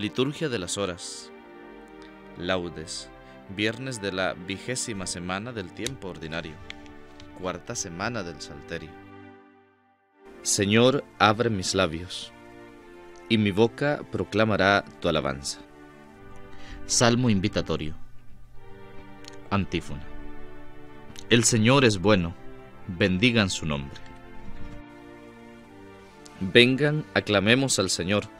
Liturgia de las Horas. Laudes. Viernes de la vigésima semana del tiempo ordinario. Cuarta semana del Salterio. Señor, abre mis labios, y mi boca proclamará tu alabanza. Salmo invitatorio. Antífona. El Señor es bueno, bendigan su nombre. Vengan, aclamemos al Señor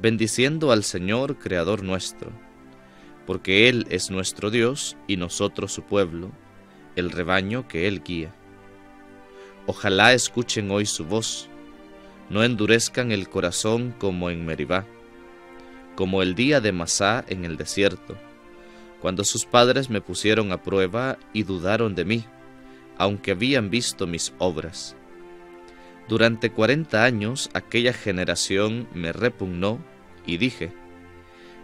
bendiciendo al Señor Creador nuestro, porque Él es nuestro Dios y nosotros su pueblo, el rebaño que Él guía. Ojalá escuchen hoy su voz, no endurezcan el corazón como en Meribá, como el día de Masá en el desierto, cuando sus padres me pusieron a prueba y dudaron de mí, aunque habían visto mis obras. Durante cuarenta años aquella generación me repugnó y dije,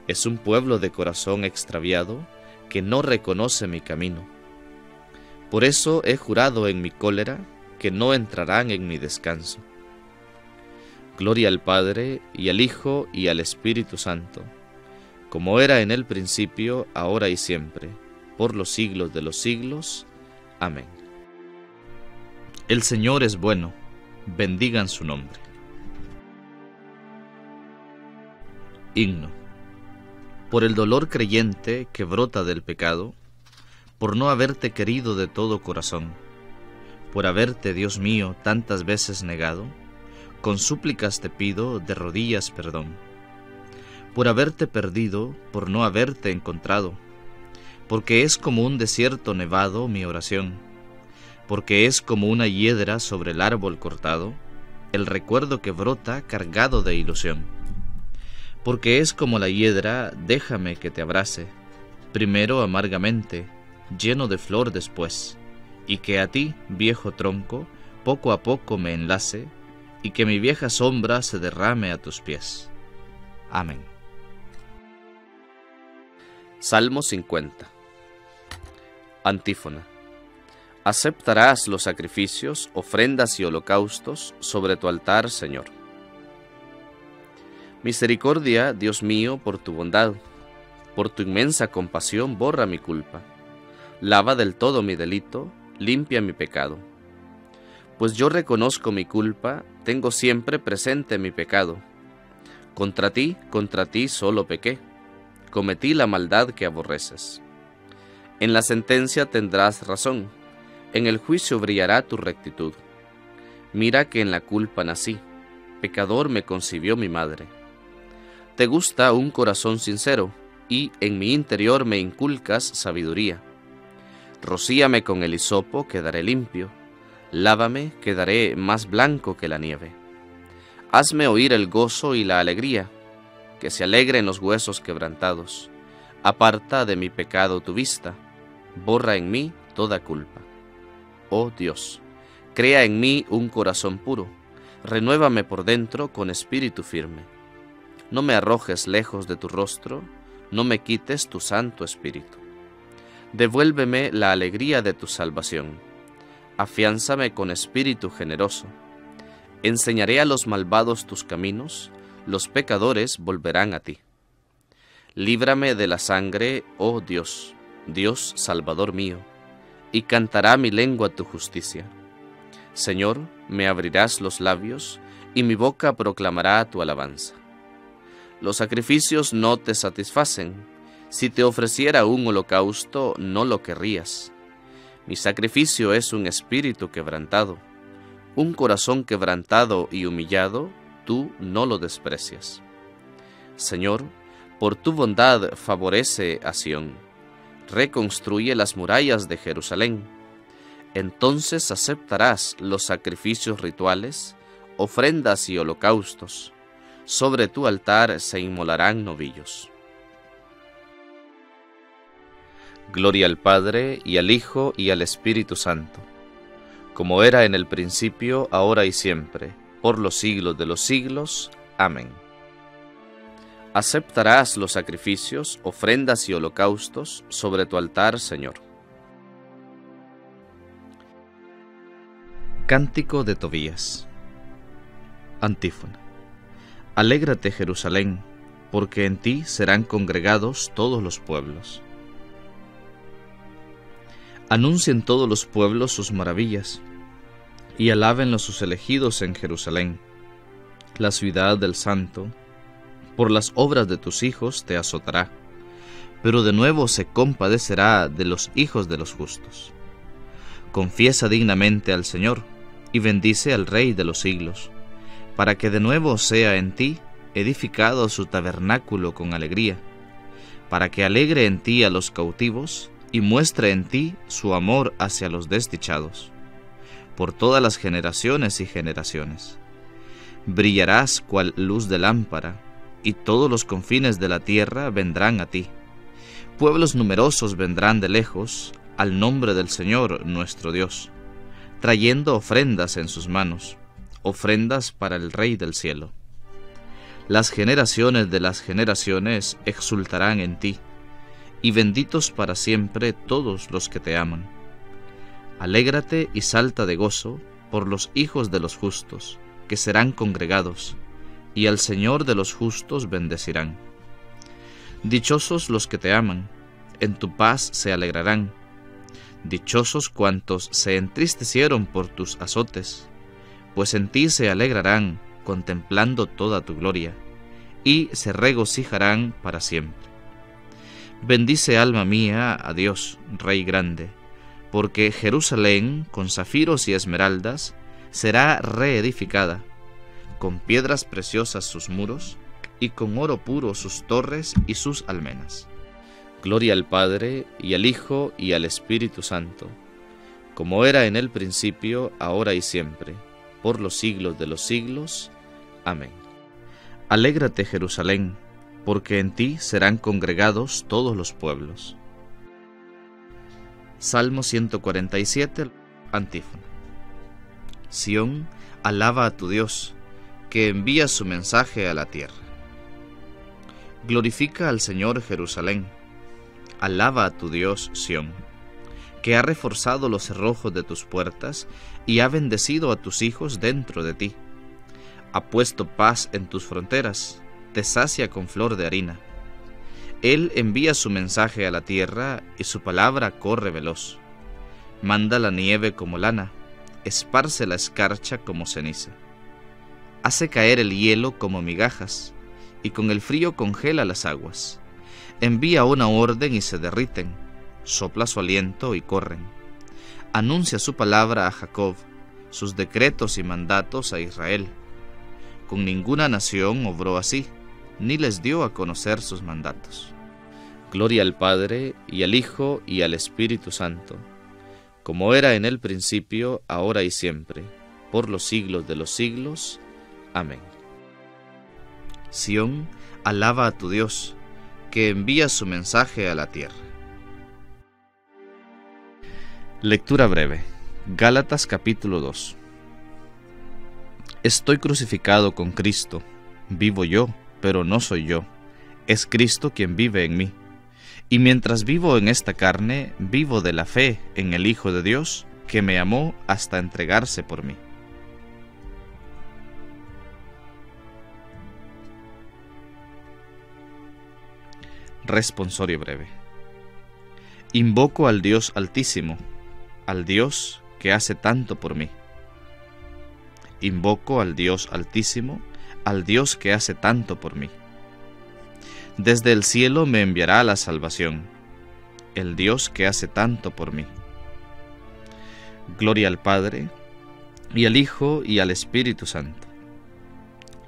es un pueblo de corazón extraviado que no reconoce mi camino. Por eso he jurado en mi cólera que no entrarán en mi descanso. Gloria al Padre y al Hijo y al Espíritu Santo, como era en el principio, ahora y siempre, por los siglos de los siglos. Amén. El Señor es bueno bendigan su nombre. Himno. Por el dolor creyente que brota del pecado, por no haberte querido de todo corazón, por haberte, Dios mío, tantas veces negado, con súplicas te pido de rodillas perdón. Por haberte perdido, por no haberte encontrado, porque es como un desierto nevado mi oración porque es como una hiedra sobre el árbol cortado, el recuerdo que brota cargado de ilusión. Porque es como la hiedra, déjame que te abrace, primero amargamente, lleno de flor después, y que a ti, viejo tronco, poco a poco me enlace, y que mi vieja sombra se derrame a tus pies. Amén. Salmo 50 Antífona aceptarás los sacrificios, ofrendas y holocaustos sobre tu altar, Señor. Misericordia, Dios mío, por tu bondad, por tu inmensa compasión, borra mi culpa. Lava del todo mi delito, limpia mi pecado. Pues yo reconozco mi culpa, tengo siempre presente mi pecado. Contra ti, contra ti solo pequé, cometí la maldad que aborreces. En la sentencia tendrás razón en el juicio brillará tu rectitud. Mira que en la culpa nací, pecador me concibió mi madre. Te gusta un corazón sincero, y en mi interior me inculcas sabiduría. Rocíame con el hisopo, quedaré limpio. Lávame, quedaré más blanco que la nieve. Hazme oír el gozo y la alegría, que se alegren los huesos quebrantados. Aparta de mi pecado tu vista, borra en mí toda culpa oh Dios. Crea en mí un corazón puro, renuévame por dentro con espíritu firme. No me arrojes lejos de tu rostro, no me quites tu santo espíritu. Devuélveme la alegría de tu salvación. Afiánzame con espíritu generoso. Enseñaré a los malvados tus caminos, los pecadores volverán a ti. Líbrame de la sangre, oh Dios, Dios Salvador mío y cantará mi lengua tu justicia. Señor, me abrirás los labios, y mi boca proclamará tu alabanza. Los sacrificios no te satisfacen, si te ofreciera un holocausto no lo querrías. Mi sacrificio es un espíritu quebrantado, un corazón quebrantado y humillado, tú no lo desprecias. Señor, por tu bondad favorece a Sión reconstruye las murallas de Jerusalén. Entonces aceptarás los sacrificios rituales, ofrendas y holocaustos. Sobre tu altar se inmolarán novillos. Gloria al Padre, y al Hijo, y al Espíritu Santo, como era en el principio, ahora y siempre, por los siglos de los siglos. Amén. Aceptarás los sacrificios, ofrendas y holocaustos sobre tu altar, Señor. Cántico de Tobías. Antífona. Alégrate, Jerusalén, porque en ti serán congregados todos los pueblos. Anuncien todos los pueblos sus maravillas, y alábenlos sus elegidos en Jerusalén, la ciudad del Santo. Por las obras de tus hijos te azotará, pero de nuevo se compadecerá de los hijos de los justos. Confiesa dignamente al Señor, y bendice al Rey de los siglos, para que de nuevo sea en ti edificado su tabernáculo con alegría, para que alegre en ti a los cautivos, y muestre en ti su amor hacia los desdichados, por todas las generaciones y generaciones. Brillarás cual luz de lámpara, y todos los confines de la tierra vendrán a ti. Pueblos numerosos vendrán de lejos al nombre del Señor nuestro Dios, trayendo ofrendas en sus manos, ofrendas para el Rey del cielo. Las generaciones de las generaciones exultarán en ti y benditos para siempre todos los que te aman. Alégrate y salta de gozo por los hijos de los justos, que serán congregados, y al Señor de los justos bendecirán. Dichosos los que te aman, en tu paz se alegrarán. Dichosos cuantos se entristecieron por tus azotes, pues en ti se alegrarán contemplando toda tu gloria, y se regocijarán para siempre. Bendice alma mía a Dios, Rey grande, porque Jerusalén, con zafiros y esmeraldas, será reedificada, con piedras preciosas sus muros, y con oro puro sus torres y sus almenas. Gloria al Padre, y al Hijo, y al Espíritu Santo, como era en el principio, ahora y siempre, por los siglos de los siglos. Amén. Alégrate Jerusalén, porque en ti serán congregados todos los pueblos. Salmo 147, antífona. Sión, alaba a tu Dios, que envía su mensaje a la tierra. Glorifica al Señor Jerusalén, alaba a tu Dios Sión, que ha reforzado los cerrojos de tus puertas y ha bendecido a tus hijos dentro de ti. Ha puesto paz en tus fronteras te sacia con flor de harina. Él envía su mensaje a la tierra y su palabra corre veloz. Manda la nieve como lana, esparce la escarcha como ceniza. Hace caer el hielo como migajas, y con el frío congela las aguas. Envía una orden y se derriten, sopla su aliento y corren. Anuncia su palabra a Jacob, sus decretos y mandatos a Israel. Con ninguna nación obró así ni les dio a conocer sus mandatos. Gloria al Padre, y al Hijo, y al Espíritu Santo, como era en el principio, ahora y siempre, por los siglos de los siglos. Amén. Sión, alaba a tu Dios, que envía su mensaje a la tierra. Lectura breve. Gálatas capítulo 2. Estoy crucificado con Cristo, vivo yo pero no soy yo, es Cristo quien vive en mí. Y mientras vivo en esta carne, vivo de la fe en el Hijo de Dios, que me amó hasta entregarse por mí. Responsorio breve. Invoco al Dios Altísimo, al Dios que hace tanto por mí. Invoco al Dios Altísimo, al Dios que hace tanto por mí. Desde el cielo me enviará la salvación, el Dios que hace tanto por mí. Gloria al Padre, y al Hijo, y al Espíritu Santo.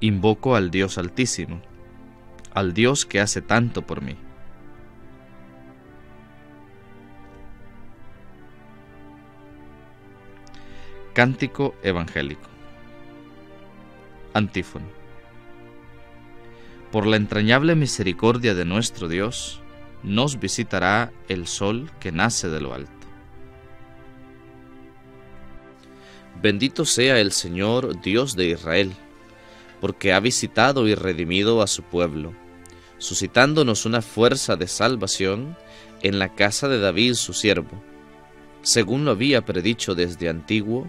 Invoco al Dios Altísimo, al Dios que hace tanto por mí. Cántico Evangélico. Antífono. Por la entrañable misericordia de nuestro Dios, nos visitará el sol que nace de lo alto. Bendito sea el Señor Dios de Israel, porque ha visitado y redimido a su pueblo, suscitándonos una fuerza de salvación en la casa de David su siervo, según lo había predicho desde antiguo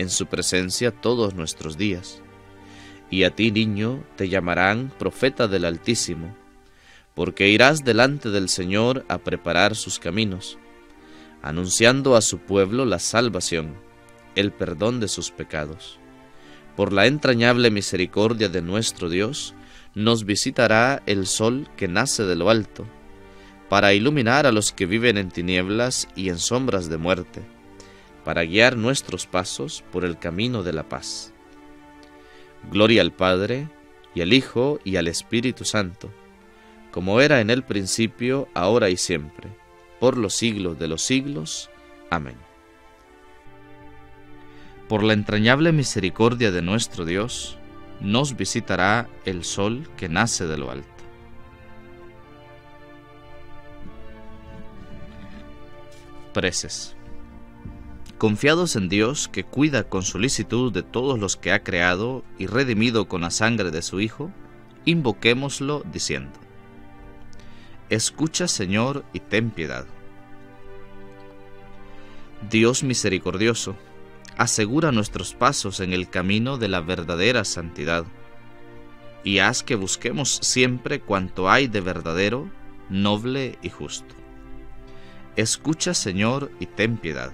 en su presencia todos nuestros días. Y a ti, niño, te llamarán profeta del Altísimo, porque irás delante del Señor a preparar sus caminos, anunciando a su pueblo la salvación, el perdón de sus pecados. Por la entrañable misericordia de nuestro Dios, nos visitará el sol que nace de lo alto, para iluminar a los que viven en tinieblas y en sombras de muerte, para guiar nuestros pasos por el camino de la paz. Gloria al Padre, y al Hijo, y al Espíritu Santo, como era en el principio, ahora y siempre, por los siglos de los siglos. Amén. Por la entrañable misericordia de nuestro Dios, nos visitará el sol que nace de lo alto. Preces. Confiados en Dios que cuida con solicitud de todos los que ha creado y redimido con la sangre de su Hijo, invoquémoslo diciendo, Escucha Señor y ten piedad. Dios misericordioso, asegura nuestros pasos en el camino de la verdadera santidad, y haz que busquemos siempre cuanto hay de verdadero, noble y justo. Escucha, Señor, y ten piedad.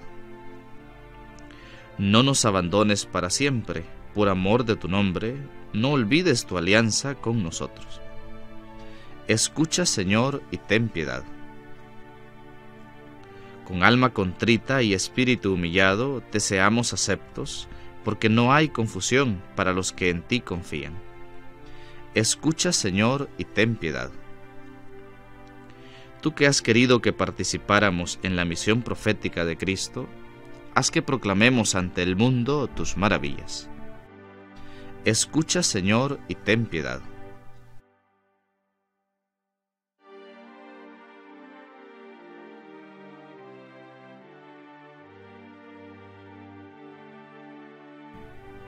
No nos abandones para siempre, por amor de tu nombre, no olvides tu alianza con nosotros. Escucha, Señor, y ten piedad. Con alma contrita y espíritu humillado, te seamos aceptos, porque no hay confusión para los que en ti confían. Escucha, Señor, y ten piedad. Tú que has querido que participáramos en la misión profética de Cristo, haz que proclamemos ante el mundo tus maravillas. Escucha, Señor, y ten piedad.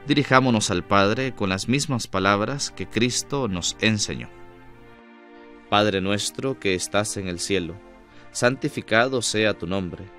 Dirijámonos al Padre con las mismas palabras que Cristo nos enseñó. Padre nuestro que estás en el cielo, santificado sea tu nombre,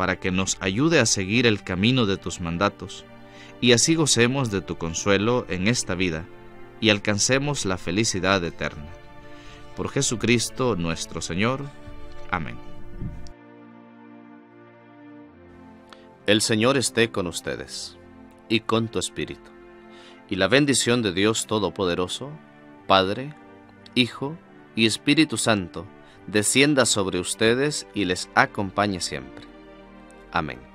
para que nos ayude a seguir el camino de tus mandatos, y así gocemos de tu consuelo en esta vida, y alcancemos la felicidad eterna. Por Jesucristo nuestro Señor. Amén. El Señor esté con ustedes, y con tu espíritu, y la bendición de Dios Todopoderoso, Padre, Hijo y Espíritu Santo, descienda sobre ustedes y les acompañe siempre. Amén.